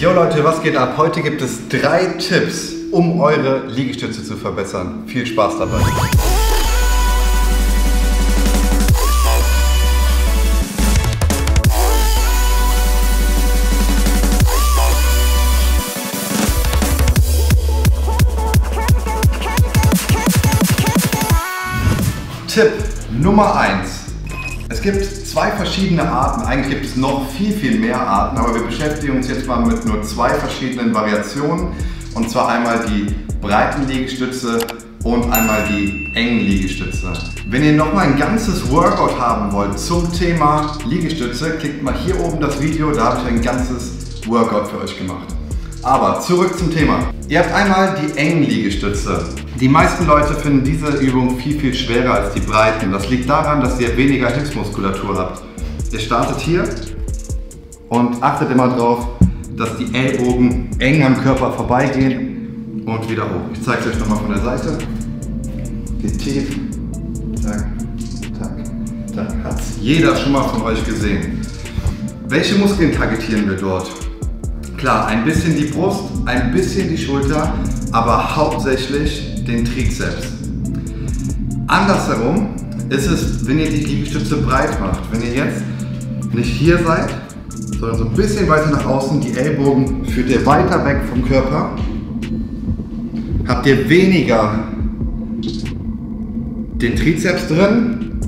Jo Leute, was geht ab? Heute gibt es drei Tipps, um eure Liegestütze zu verbessern. Viel Spaß dabei. Tipp Nummer 1. Es gibt zwei verschiedene Arten, eigentlich gibt es noch viel, viel mehr Arten, aber wir beschäftigen uns jetzt mal mit nur zwei verschiedenen Variationen. Und zwar einmal die breiten Liegestütze und einmal die engen Liegestütze. Wenn ihr nochmal ein ganzes Workout haben wollt zum Thema Liegestütze, klickt mal hier oben das Video, da habe ich ein ganzes Workout für euch gemacht. Aber zurück zum Thema. Ihr habt einmal die engen Liegestütze. Die meisten Leute finden diese Übung viel, viel schwerer als die breiten. Das liegt daran, dass ihr weniger Hilfsmuskulatur habt. Ihr startet hier und achtet immer darauf, dass die Ellbogen eng am Körper vorbeigehen und wieder hoch. Ich zeige es euch nochmal von der Seite. Geht tief. Tack, tack, tack. Hat jeder schon mal von euch gesehen. Welche Muskeln targetieren wir dort? Klar, ein bisschen die Brust, ein bisschen die Schulter, aber hauptsächlich den Trizeps. Andersherum ist es, wenn ihr die Liegestütze breit macht. Wenn ihr jetzt nicht hier seid, sondern so ein bisschen weiter nach außen, die Ellbogen führt ihr weiter weg vom Körper, habt ihr weniger den Trizeps drin,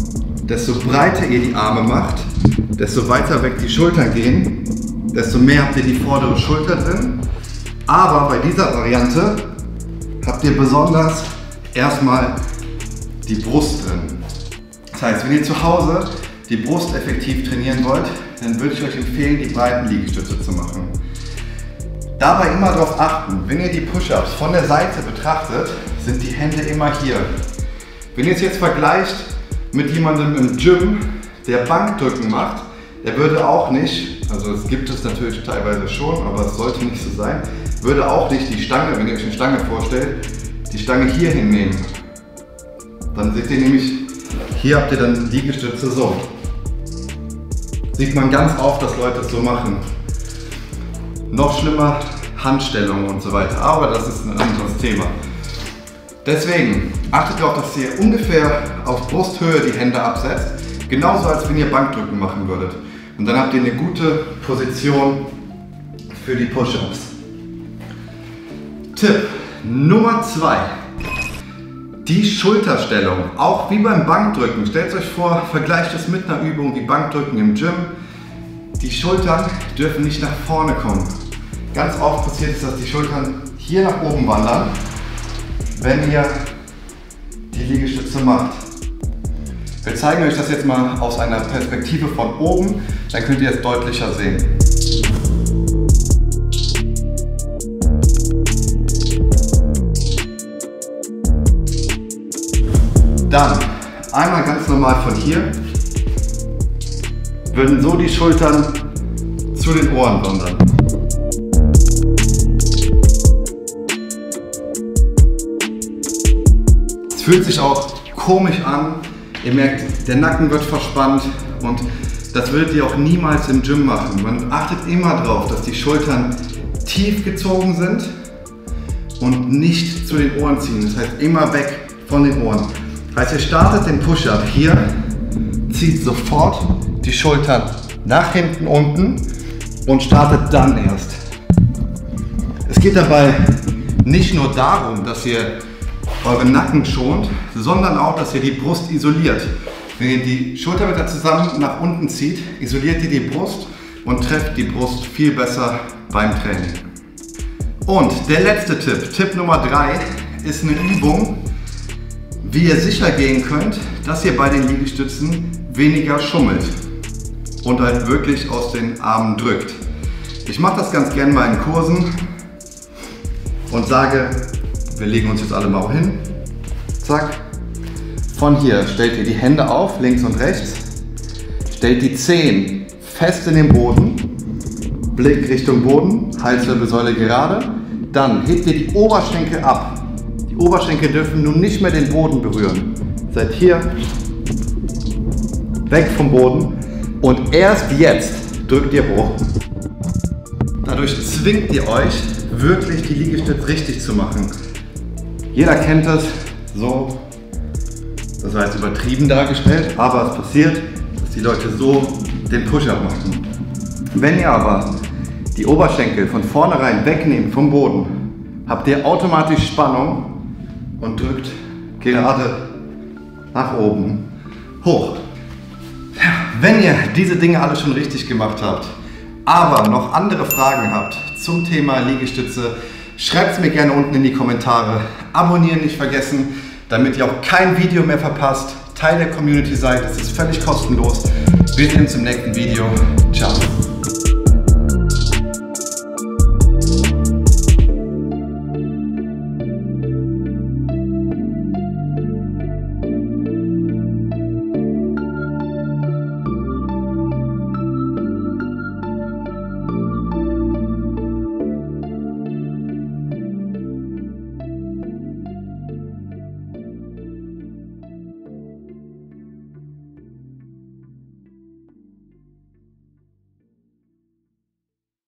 desto breiter ihr die Arme macht, desto weiter weg die Schultern gehen, desto mehr habt ihr die vordere Schulter drin. Aber bei dieser Variante habt ihr besonders erstmal die Brust drin. Das heißt, wenn ihr zu Hause die Brust effektiv trainieren wollt, dann würde ich euch empfehlen, die breiten Liegestütze zu machen. Dabei immer darauf achten, wenn ihr die Push-Ups von der Seite betrachtet, sind die Hände immer hier. Wenn ihr es jetzt vergleicht mit jemandem im Gym, der Bankdrücken macht, der würde auch nicht, also es gibt es natürlich teilweise schon, aber es sollte nicht so sein, würde auch nicht die Stange, wenn ihr euch eine Stange vorstellt, die Stange hier hinnehmen. Dann seht ihr nämlich, hier habt ihr dann Liegestütze so. Sieht man ganz oft, dass Leute es so machen. Noch schlimmer, Handstellung und so weiter. Aber das ist ein anderes Thema. Deswegen achtet darauf, dass ihr ungefähr auf Brusthöhe die Hände absetzt. Genauso als wenn ihr Bankdrücken machen würdet. Und dann habt ihr eine gute Position für die Push-Ups. Tipp Nummer 2. Die Schulterstellung. Auch wie beim Bankdrücken. Stellt euch vor, vergleicht es mit einer Übung wie Bankdrücken im Gym. Die Schultern dürfen nicht nach vorne kommen. Ganz oft passiert es, dass die Schultern hier nach oben wandern, wenn ihr die Liegestütze macht. Wir zeigen euch das jetzt mal aus einer Perspektive von oben, dann könnt ihr es deutlicher sehen. Dann einmal ganz normal von hier würden so die Schultern zu den Ohren wandern. Es fühlt sich auch komisch an. Ihr merkt, der Nacken wird verspannt und das würdet ihr auch niemals im Gym machen. Man achtet immer darauf, dass die Schultern tief gezogen sind und nicht zu den Ohren ziehen. Das heißt immer weg von den Ohren. Heißt, ihr startet den Push-Up hier, zieht sofort die Schultern nach hinten unten und startet dann erst. Es geht dabei nicht nur darum, dass ihr euren Nacken schont, sondern auch, dass ihr die Brust isoliert. Wenn ihr die Schulterblätter zusammen nach unten zieht, isoliert ihr die Brust und trefft die Brust viel besser beim Training. Und der letzte Tipp, Tipp Nummer 3, ist eine Übung, wie ihr sicher gehen könnt, dass ihr bei den Liegestützen weniger schummelt und halt wirklich aus den Armen drückt. Ich mache das ganz gerne mal in Kursen und sage, wir legen uns jetzt alle mal hin. Zack. Von hier stellt ihr die Hände auf, links und rechts. Stellt die Zehen fest in den Boden. Blick Richtung Boden, Halswirbelsäule gerade. Dann hebt ihr die Oberschenkel ab. Die Oberschenkel dürfen nun nicht mehr den Boden berühren. Seid hier, weg vom Boden und erst jetzt drückt ihr hoch. Dadurch zwingt ihr euch wirklich die Liegestütze richtig zu machen. Jeder kennt das so. Das jetzt übertrieben dargestellt, aber es passiert, dass die Leute so den Push-Up machen. Wenn ihr aber die Oberschenkel von vornherein wegnehmt vom Boden, habt ihr automatisch Spannung und drückt gerade nach oben hoch. Wenn ihr diese Dinge alle schon richtig gemacht habt, aber noch andere Fragen habt zum Thema Liegestütze, schreibt es mir gerne unten in die Kommentare. Abonnieren nicht vergessen, damit ihr auch kein Video mehr verpasst. Teil der Community seid, es ist völlig kostenlos. Wir sehen uns im nächsten Video. Ciao.